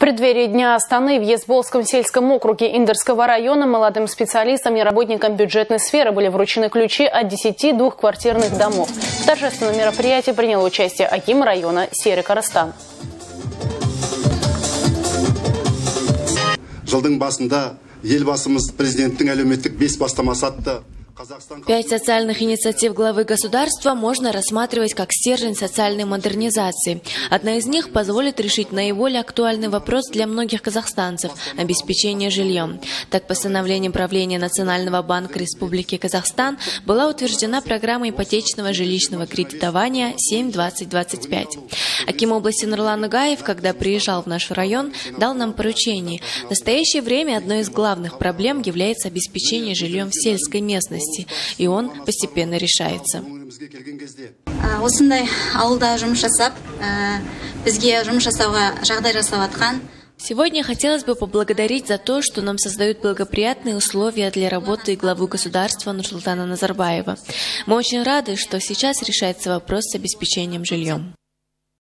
преддверии Дня Астаны в Езболском сельском округе Индерского района молодым специалистам и работникам бюджетной сферы были вручены ключи от 10 двухквартирных домов. В торжественном мероприятии принял участие Аким района Серый Карастан. жылдың басында елбасымыз президенттің әлеуметтік бес бастамасы Пять социальных инициатив главы государства можно рассматривать как стержень социальной модернизации. Одна из них позволит решить наиболее актуальный вопрос для многих казахстанцев – обеспечение жильем. Так, постановлением правления Национального банка Республики Казахстан была утверждена программа ипотечного жилищного кредитования 7-20-25. Аким области Нурлан Угаев, когда приезжал в наш район, дал нам поручение. В настоящее время одной из главных проблем является обеспечение жильем в сельской местности и он постепенно решается. осындай ауылда жұмыс жасап бізге жұмыс жасауға жағдай жасап жатқан Сегодня хотелось бы поблагодарить за то, что нам создают благоприятные условия для работы главы государства Нурсултана Назарбаева. Мы очень рады, что сейчас решается вопрос с обеспечением жильем.